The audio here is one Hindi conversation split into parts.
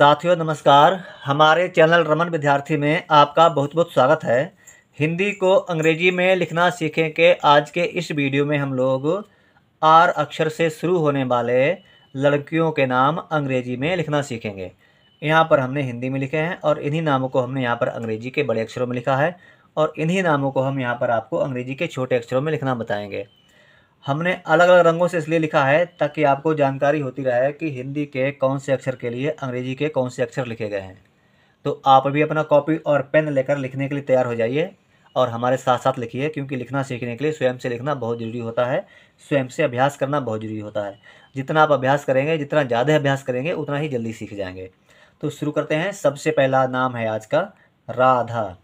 साथियों, नमस्कार। हमारे चैनल रमन विद्यार्थी में आपका बहुत बहुत स्वागत है। हिंदी को अंग्रेज़ी में लिखना सीखें के आज के इस वीडियो में हम लोग आर अक्षर से शुरू होने वाले लड़कियों के नाम अंग्रेज़ी में लिखना सीखेंगे। यहाँ पर हमने हिंदी में लिखे हैं और इन्हीं नामों को हमने यहाँ पर अंग्रेज़ी के बड़े अक्षरों में लिखा है और इन्हीं नामों को हम यहाँ पर आपको अंग्रेज़ी के छोटे अक्षरों में लिखना बताएँगे। हमने अलग अलग रंगों से इसलिए लिखा है ताकि आपको जानकारी होती रहे कि हिंदी के कौन से अक्षर के लिए अंग्रेज़ी के कौन से अक्षर लिखे गए हैं। तो आप भी अपना कॉपी और पेन लेकर लिखने के लिए तैयार हो जाइए और हमारे साथ साथ लिखिए क्योंकि लिखना सीखने के लिए स्वयं से लिखना बहुत ज़रूरी होता है, स्वयं से अभ्यास करना बहुत ज़रूरी होता है। जितना आप अभ्यास करेंगे, जितना ज़्यादा अभ्यास करेंगे, उतना ही जल्दी सीख जाएँगे। तो शुरू करते हैं। सबसे पहला नाम है आज का राधा।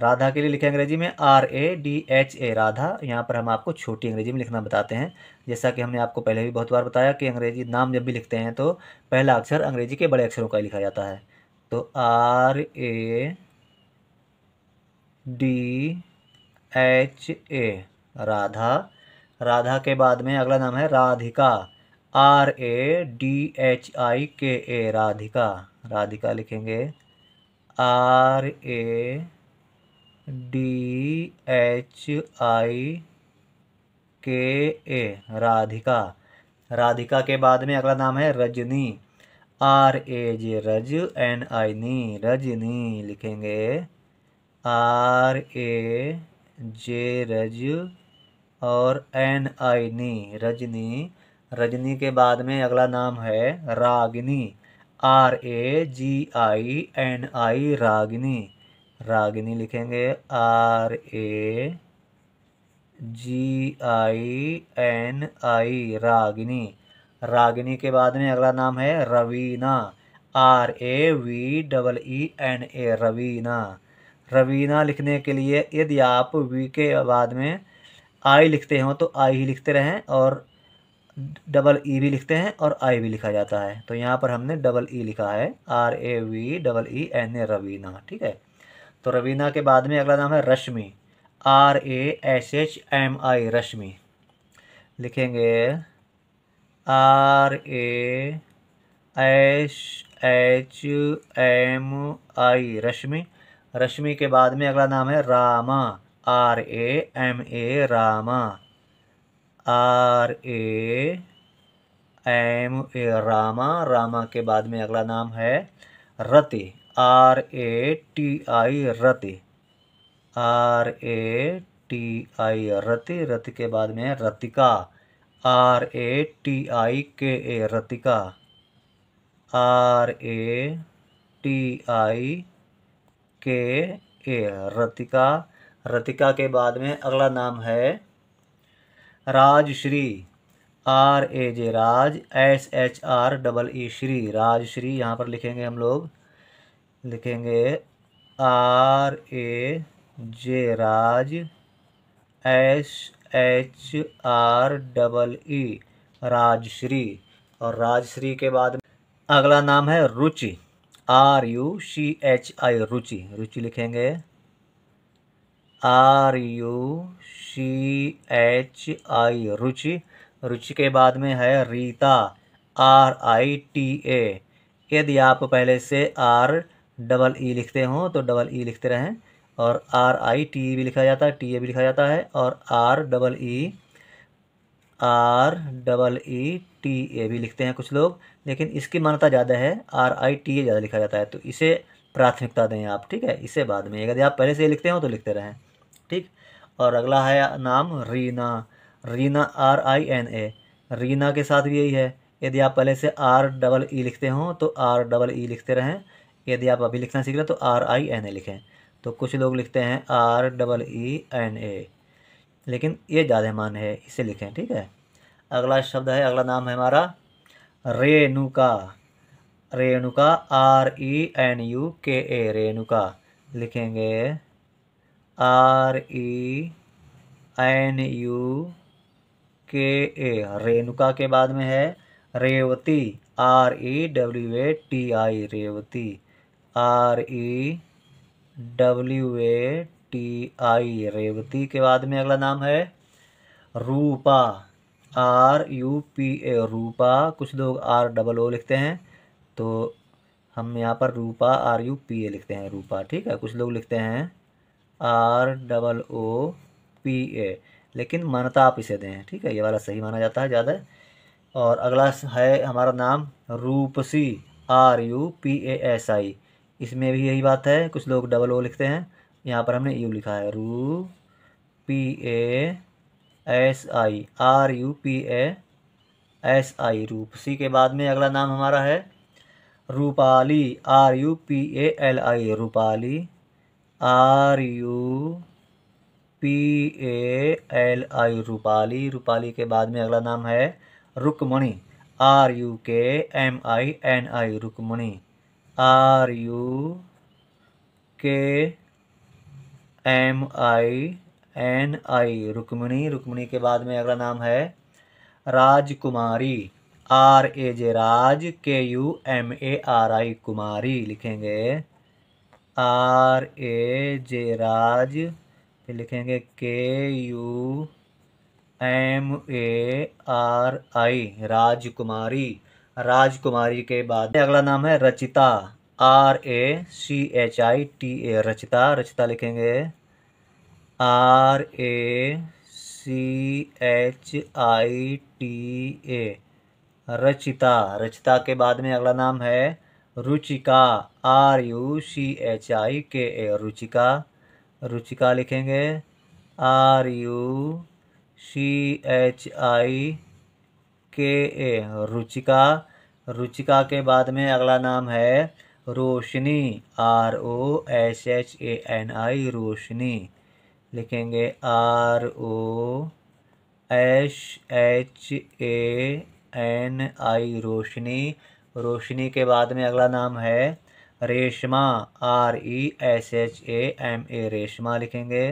राधा के लिए लिखे अंग्रेज़ी में R A D H A Radha. यहाँ पर हम आपको छोटी अंग्रेज़ी में लिखना बताते हैं। जैसा कि हमने आपको पहले भी बहुत बार बताया कि अंग्रेज़ी नाम जब भी लिखते हैं तो पहला अक्षर अंग्रेज़ी के बड़े अक्षरों का लिखा जाता है। तो R A D H A Radha. Radha के बाद में अगला नाम है Radhika. R A D H I K A Radhika. Radhika लिखेंगे R A D H I K A Radhika. Radhika के बाद में अगला नाम है रजनी। आर ए जे रज एन आई नी रजनी लिखेंगे। आर ए जे रज और एन आई नी रजनी। रजनी के बाद में अगला नाम है Ragini. R A G I N I Ragini. Ragini लिखेंगे R A G I N I, Ragini. Ragini के बाद में अगला नाम है Raveena. R A V double E N A, Raveena. Raveena लिखने के लिए यदि आप वी के बाद में आई लिखते हो तो आई ही लिखते रहें और डबल ई भी लिखते हैं और आई भी लिखा जाता है। तो यहाँ पर हमने डबल ई लिखा है। R A V double E N A, Raveena. ठीक है? तो रवीना के बाद में अगला नाम है Rashmi. R A S H M I Rashmi. लिखेंगे R A S H M I Rashmi. Rashmi के बाद में अगला नाम है Rama. R A M A Rama. R A M A Rama. Rama के बाद में अगला नाम है Rati. R A T I Rati. R A T I Rati Rati के बाद में Ratika. R A T I K A Ratika. R A T I K A Ratika. Ratika के बाद में अगला नाम है Rajshree. R A J Raj S H R double E Shree. Rajshree, यहाँ पर लिखेंगे हम लोग लिखेंगे R A J Raj S H R double E, Rajshree. और राजश्री के बाद अगला नाम है Ruchi, R U C H I, Ruchi. Ruchi लिखेंगे R U C H I, Ruchi. Ruchi के बाद में है Rita, R I T A. यदि आप पहले से आर डबल ई लिखते हों तो डबल ई लिखते रहें। और आर आई टी भी लिखा जाता है, टी ए भी लिखा जाता है। और R double E, R double E T A भी लिखते हैं कुछ लोग। लेकिन इसकी मान्यता ज़्यादा है, आर आई टी ए ज़्यादा लिखा जाता है। तो इसे प्राथमिकता दें आप, ठीक है? इसे बाद में, यदि आप पहले से लिखते हो तो लिखते रहें, ठीक? और अगला है नाम Reena Reena R I N A. Reena के साथ भी यही है, यदि आप पहले से आर डबल ई लिखते हों तो आर डबल ई लिखते रहें। यदि आप अभी लिखना सीख रहे तो आर आई एन ए लिखें। तो कुछ लोग लिखते हैं R double E N A लेकिन ये ज़्यादा मान है, इसे लिखें, ठीक है? अगला शब्द है, अगला नाम है हमारा Renuka. Renuka R E N U K A Renuka. लिखेंगे R E N U K A Renuka के बाद में है Revati R E W A T I Revati. R E W A T I Revati के बाद में अगला नाम है Rupa. R U P A Rupa, कुछ लोग आर डबल ओ लिखते हैं तो हम यहाँ पर Rupa R U P A लिखते हैं, रूपा, ठीक है? कुछ लोग लिखते हैं R double O P A लेकिन मानता आप इसे दें, ठीक है? ये वाला सही माना जाता है ज़्यादा। और अगला है हमारा नाम Rupasi R U P A S I इसमें भी यही बात है, कुछ लोग डबल ओ लिखते हैं। यहाँ पर हमने यू लिखा है। रू, P, A, S, I, R, U, P, A, S, I, Rupasi के बाद में अगला नाम हमारा है Rupali, R, U, P, A, L, I, Rupali, R, U, P, A, L, I, Rupali. Rupali के बाद में अगला नाम है Rukmini, R, U, K, M, I, N, I, Rukmini. R U K M I N I? Rukmini Rukmini के बाद में अगला नाम है राजकुमारी। Are A J Raj, K U M A R I Kumari लिखेंगे। आर ए जे राज, फिर लिखेंगे K U M A R I, Rajkumari. Rajkumari के बाद। अगला नाम है Rachita R A C H I T A Rachita. Rachita लिखेंगे R A C H I T A Rachita. Rachita के बाद में अगला नाम है Ruchika R U C H I K A Ruchika. Ruchika लिखेंगे R U C H I K A Ruchika. Ruchika के बाद में अगला नाम है Roshni, R O S H A N I, Roshni. लिखेंगे R O S H A N I, Roshni. Roshni के बाद में अगला नाम है Reshma, R E S H M A ए, रेशमा लिखेंगे।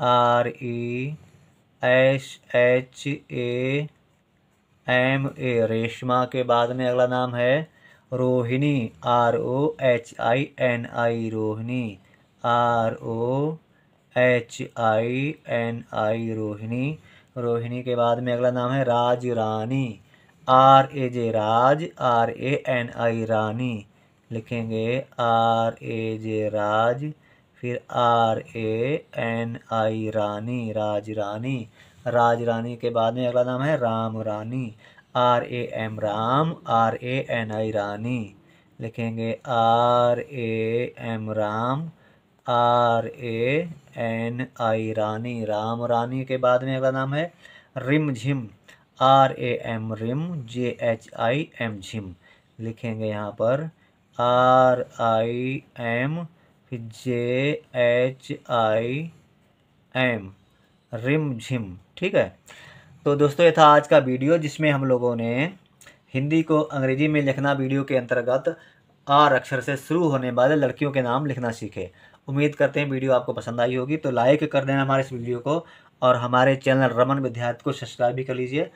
R E S H M A ए रेशमा के बाद में अगला नाम है Rohini, R O H I N I, Rohini, R O H I N I, Rohini. Rohini के बाद में अगला नाम है Raj Rani R A J Raj, R A N I, Rani. लिखेंगे आर ए जे राज, फिर आर ए एन आई, रानी राज रानी राज रानी के बाद में अगला नाम है Ram Rani. R A M Ram, R A N I Rani. लिखेंगे R A M Ram, R A N I Rani. Ram Rani के बाद में अगला नाम है Rim Jhim R A M Rim, J H I M Jhim. लिखेंगे यहाँ पर R I M J H I M Rim Jhim ठीक है? तो दोस्तों, ये था आज का वीडियो जिसमें हम लोगों ने हिंदी को अंग्रेज़ी में लिखना वीडियो के अंतर्गत आर अक्षर से शुरू होने वाले लड़कियों के नाम लिखना सीखे। उम्मीद करते हैं वीडियो आपको पसंद आई होगी तो लाइक कर देना हमारे इस वीडियो को और हमारे चैनल रमन विद्यार्थी को सब्सक्राइब भी कर लीजिए।